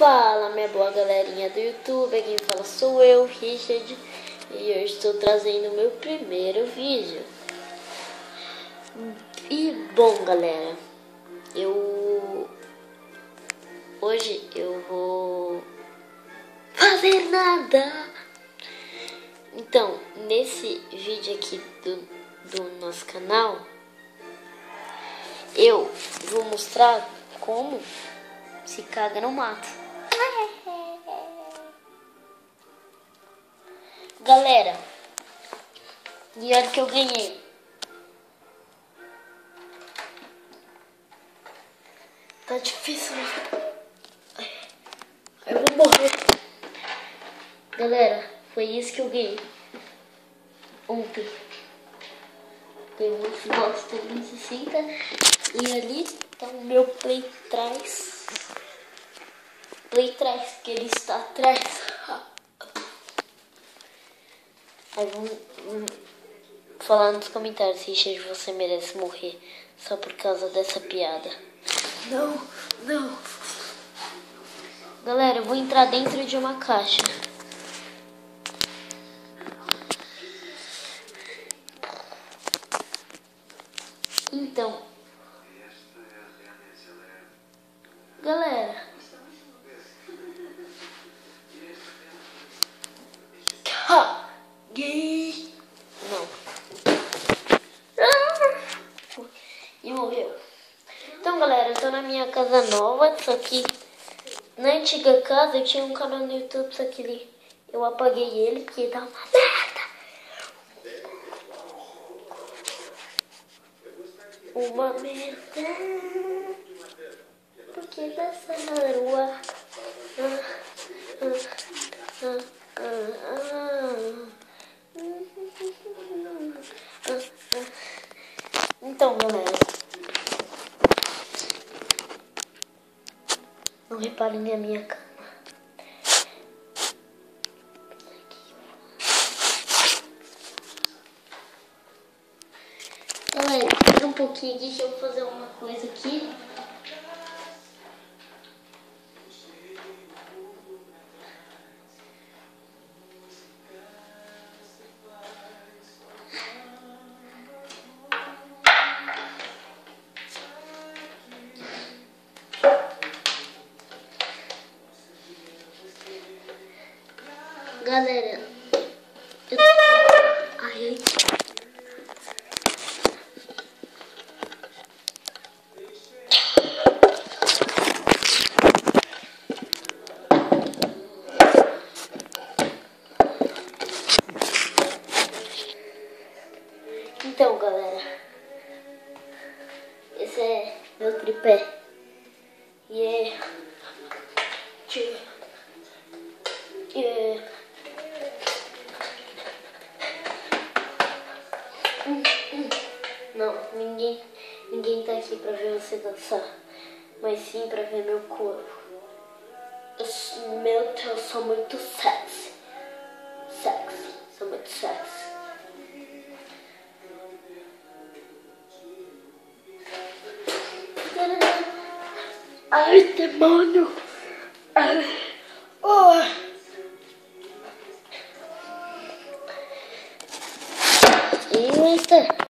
Fala minha boa galerinha do YouTube, quem fala sou eu, Richard, e eu estou trazendo o meu primeiro vídeo. E bom galera, eu hoje eu vou fazer nada. Então, nesse vídeo aqui do, do nosso canal, eu vou mostrar como se caga no mato. Galera, e olha que eu ganhei. Tá difícil, né? Eu vou morrer. Galera, foi isso que eu ganhei. Ontem. Ganhei um Xbox 360 e ali tá o meu Play trás. Play trás, que ele está atrás. Aí vamos, vamos falar nos comentários, Richard, você merece morrer só por causa dessa piada. Não, não. Galera, eu vou entrar dentro de uma caixa. Então, galera, Não. E morreu. Então, galera, eu tô na minha casa nova, só que na antiga casa eu tinha um canal no YouTube, só que eu apaguei ele porque tava uma merda. Uma merda. Porque dessa na rua. Ah, ah, ah, ah, ah. Então, galera. Não reparem na minha cama. Galera, um pouquinho aqui que eu fazer uma Galera, eu... ai, ai. Então, galera, esse é meu tripé. E é. Ninguém, ninguém tá aqui pra ver você dançar, mas sim pra ver meu corpo. Eu, meu, eu sou muito sexy. Sexy, sou muito sexy. Ai, demônio! Ai.